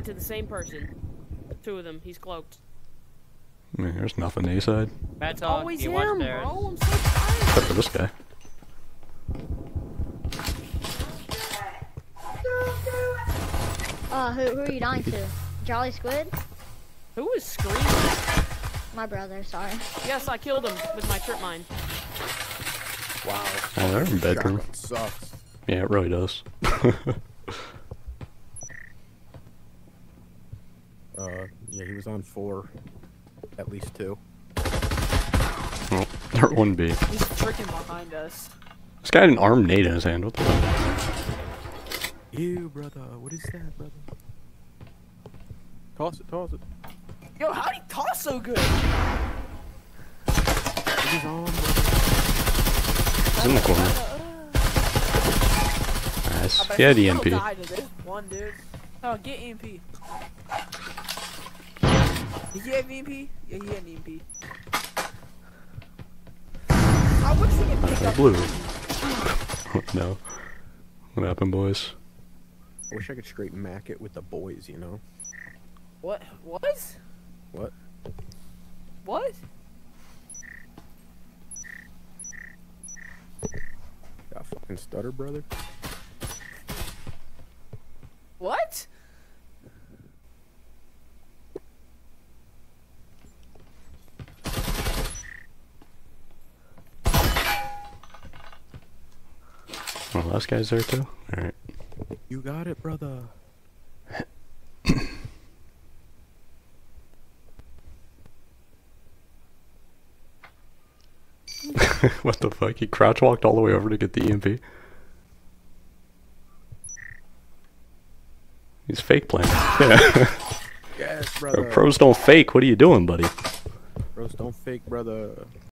tied to the same person. Two of them. He's cloaked. I mean, there's nothing A side. Bad talk. Always you him, watch there. bro. I'm so tired. Except for this guy. Uh, who, who are you dying to? Jolly Squid? Who is screaming? My brother, sorry. Yes, I killed him with my trip mine. Wow. Oh, they're in bedroom. Sucks. Yeah, it really does. Uh, yeah, he was on four. At least two. well, there wouldn't be. He's freaking behind us. This guy had an armed nade in his hand. What the fuck? Ew, brother. What is that, brother? Toss it, toss it. Yo, how'd he toss so good? It is on, brother. He's in the corner. Nice. He had EMP. Die to this one, dude. Oh, get EMP. Did you have EMP? Yeah, he had EMP. I wish we could pick up. blue. no. What happened, boys? I wish I could straight mac it with the boys, you know? What? What? What? What? Got fucking stutter, brother? What? Oh, last guy's there too? Alright. You got it, brother. what the fuck? He crouch walked all the way over to get the EMP. He's fake playing. Yeah. Yes, brother. Pros don't fake. What are you doing, buddy? Pros don't fake, brother.